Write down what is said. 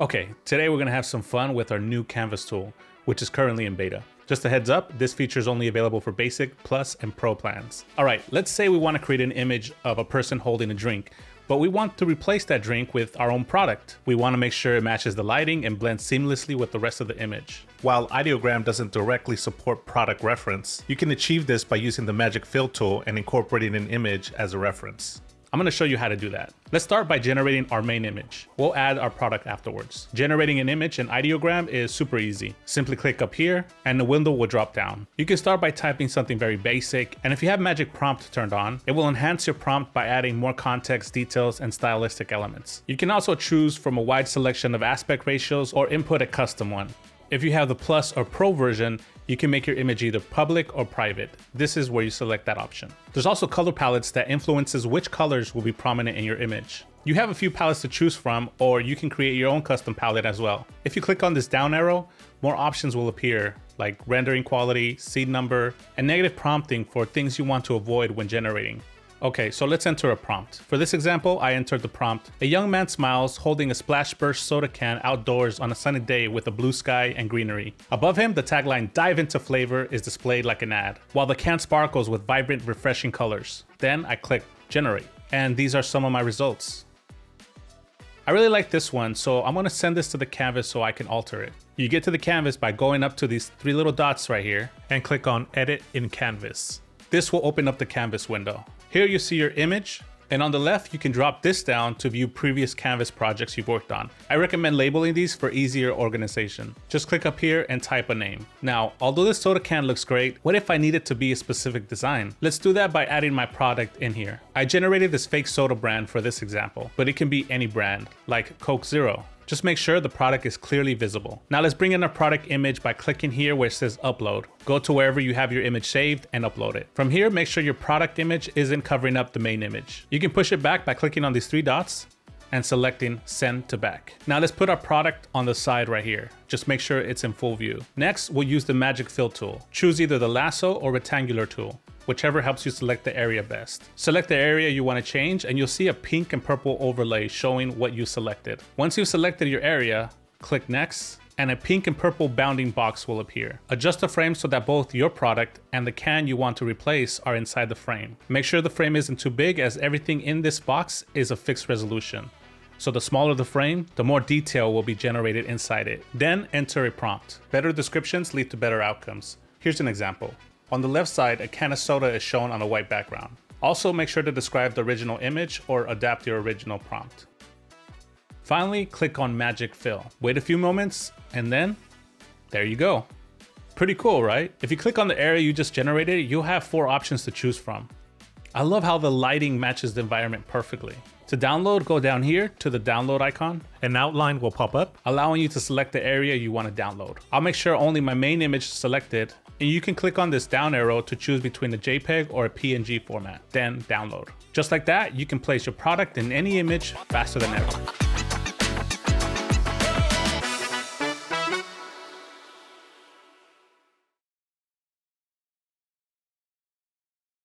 Okay, today we're gonna have some fun with our new Canvas tool, which is currently in beta. Just a heads up, this feature is only available for basic, plus, and pro plans. All right, let's say we wanna create an image of a person holding a drink, but we want to replace that drink with our own product. We wanna make sure it matches the lighting and blends seamlessly with the rest of the image. While Ideogram doesn't directly support product reference, you can achieve this by using the Magic Fill tool and incorporating an image as a reference. I'm gonna show you how to do that. Let's start by generating our main image. We'll add our product afterwards. Generating an image in Ideogram is super easy. Simply click up here and the window will drop down. You can start by typing something very basic and if you have Magic Prompt turned on, it will enhance your prompt by adding more context, details, and stylistic elements. You can also choose from a wide selection of aspect ratios or input a custom one. If you have the Plus or Pro version, you can make your image either public or private. This is where you select that option. There's also color palettes that influences which colors will be prominent in your image. You have a few palettes to choose from, or you can create your own custom palette as well. If you click on this down arrow, more options will appear, like rendering quality, seed number, and negative prompting for things you want to avoid when generating. Okay, so let's enter a prompt. For this example, I entered the prompt. A young man smiles holding a Splash Burst soda can outdoors on a sunny day with a blue sky and greenery. Above him, the tagline Dive into Flavor is displayed like an ad, while the can sparkles with vibrant, refreshing colors. Then I click Generate, and these are some of my results. I really like this one, so I'm gonna send this to the canvas so I can alter it. You get to the canvas by going up to these three little dots right here and click on Edit in Canvas. This will open up the canvas window. Here you see your image, and on the left, you can drop this down to view previous Canvas projects you've worked on. I recommend labeling these for easier organization. Just click up here and type a name. Now, although this soda can looks great, what if I need it to be a specific design? Let's do that by adding my product in here. I generated this fake soda brand for this example, but it can be any brand, like Coke Zero. Just make sure the product is clearly visible. Now let's bring in a product image by clicking here where it says upload. Go to wherever you have your image saved and upload it. From here, make sure your product image isn't covering up the main image. You can push it back by clicking on these three dots and selecting send to back. Now let's put our product on the side right here. Just make sure it's in full view. Next, we'll use the magic fill tool. Choose either the lasso or rectangular tool whichever helps you select the area best. Select the area you want to change and you'll see a pink and purple overlay showing what you selected. Once you've selected your area, click next and a pink and purple bounding box will appear. Adjust the frame so that both your product and the can you want to replace are inside the frame. Make sure the frame isn't too big as everything in this box is a fixed resolution. So the smaller the frame, the more detail will be generated inside it. Then enter a prompt. Better descriptions lead to better outcomes. Here's an example. On the left side, a can of soda is shown on a white background. Also make sure to describe the original image or adapt your original prompt. Finally, click on Magic Fill. Wait a few moments, and then there you go. Pretty cool, right? If you click on the area you just generated, you'll have four options to choose from. I love how the lighting matches the environment perfectly. To download, go down here to the download icon. An outline will pop up, allowing you to select the area you want to download. I'll make sure only my main image is selected, and you can click on this down arrow to choose between a JPEG or a PNG format, then download. Just like that, you can place your product in any image faster than ever.